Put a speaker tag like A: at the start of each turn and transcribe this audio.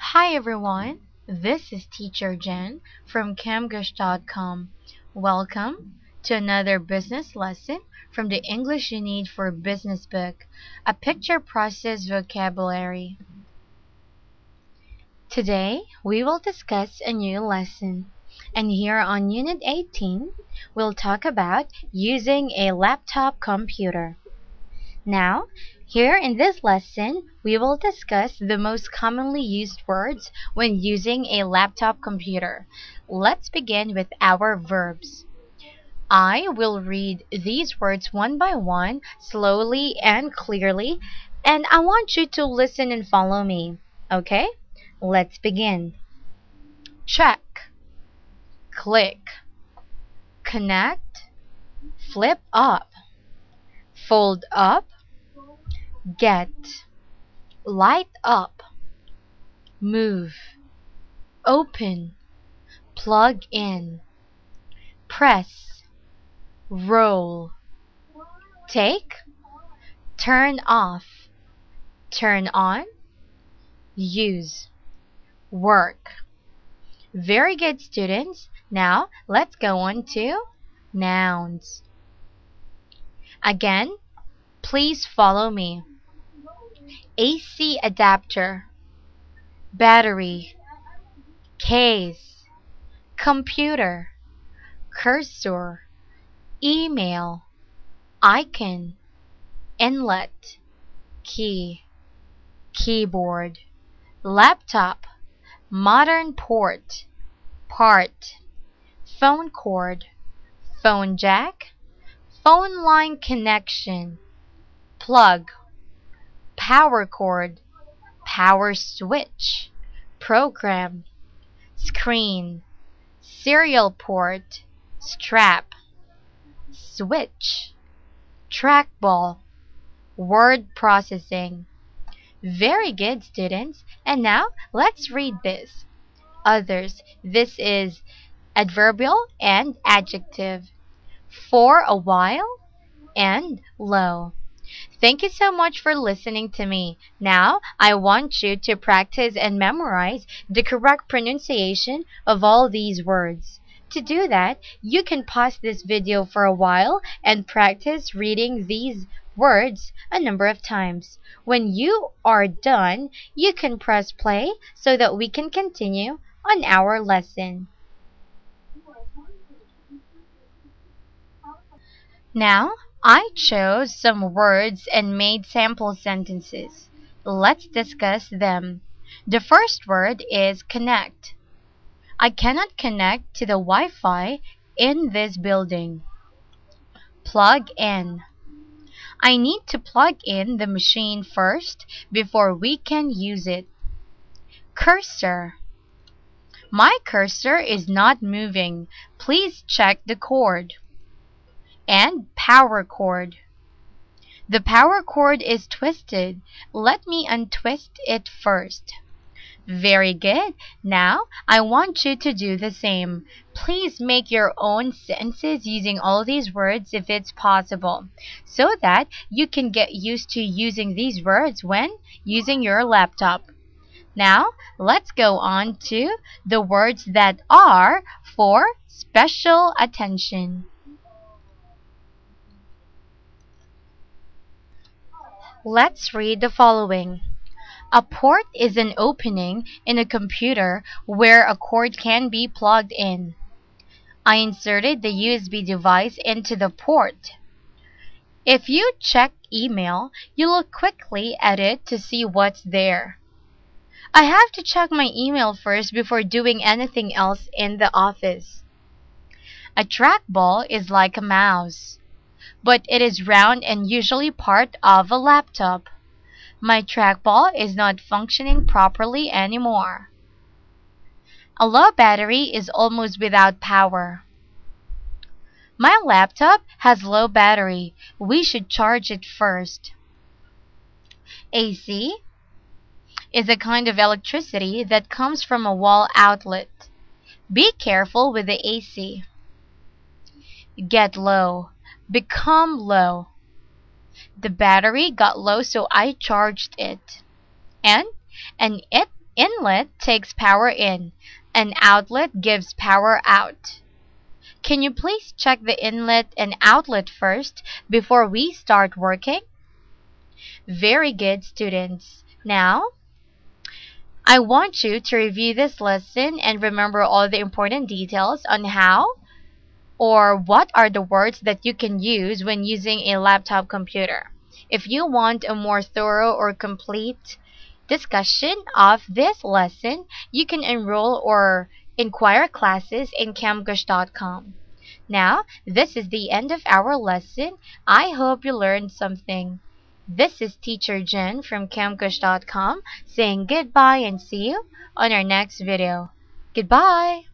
A: Hi everyone, this is Teacher Jen from Camgush.com. Welcome to another business lesson from the English you need for business book, a picture process vocabulary. Today we will discuss a new lesson. And here on Unit 18, we'll talk about using a laptop computer. Now, here in this lesson, we will discuss the most commonly used words when using a laptop computer. Let's begin with our verbs. I will read these words one by one, slowly and clearly, and I want you to listen and follow me. Okay? Let's begin. Check click, connect, flip up, fold up, get, light up, move, open, plug in, press, roll, take, turn off, turn on, use, work. Very good, students. Now, let's go on to nouns. Again, please follow me. AC adapter, battery, case, computer, cursor, email, icon, inlet, key, keyboard, laptop, modem port, part, phone cord, phone jack, phone line connection, plug, power cord, power switch, program, screen, serial port, strap, switch, trackball, word processing. Very good, students. And now let's read this. Others. This is adverbial and adjective. For a while and low. Thank you so much for listening to me. Now, I want you to practice and memorize the correct pronunciation of all these words. To do that, you can pause this video for a while and practice reading these words a number of times. When you are done, you can press play so that we can continue on our lesson. Now, I chose some words and made sample sentences. Let's discuss them. The first word is connect. I cannot connect to the Wi-Fi in this building. Plug in. I need to plug in the machine first before we can use it. Cursor. My cursor is not moving. Please check the cord and power cord. The power cord is twisted. Let me untwist it first. Very good. Now, I want you to do the same. Please make your own sentences using all these words if it's possible, so that you can get used to using these words when using your laptop. Now, let's go on to the words that are for special attention. Let's read the following. A port is an opening in a computer where a cord can be plugged in. I inserted the USB device into the port. If you check email, you look quickly at it to see what's there. I have to check my email first before doing anything else in the office. A trackball is like a mouse but it is round and usually part of a laptop. My trackball is not functioning properly anymore. A low battery is almost without power. My laptop has low battery. We should charge it first. AC is a kind of electricity that comes from a wall outlet. Be careful with the AC. Get low become low. The battery got low so I charged it. And an it inlet takes power in. An outlet gives power out. Can you please check the inlet and outlet first before we start working? Very good, students. Now, I want you to review this lesson and remember all the important details on how or what are the words that you can use when using a laptop computer. If you want a more thorough or complete discussion of this lesson, you can enroll or inquire classes in camgush.com. Now, this is the end of our lesson. I hope you learned something. This is Teacher Jen from camgush.com saying goodbye and see you on our next video. Goodbye!